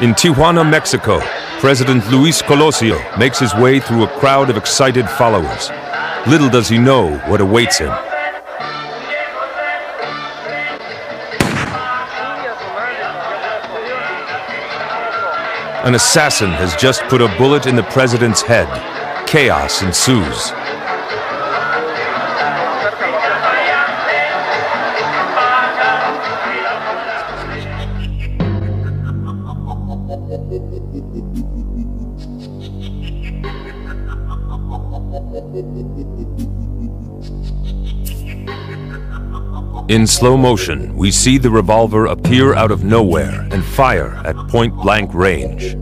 In Tijuana, Mexico, President Luis Colosio makes his way through a crowd of excited followers. Little does he know what awaits him. An assassin has just put a bullet in the president's head. Chaos ensues. In slow motion, we see the revolver appear out of nowhere and fire at point blank range.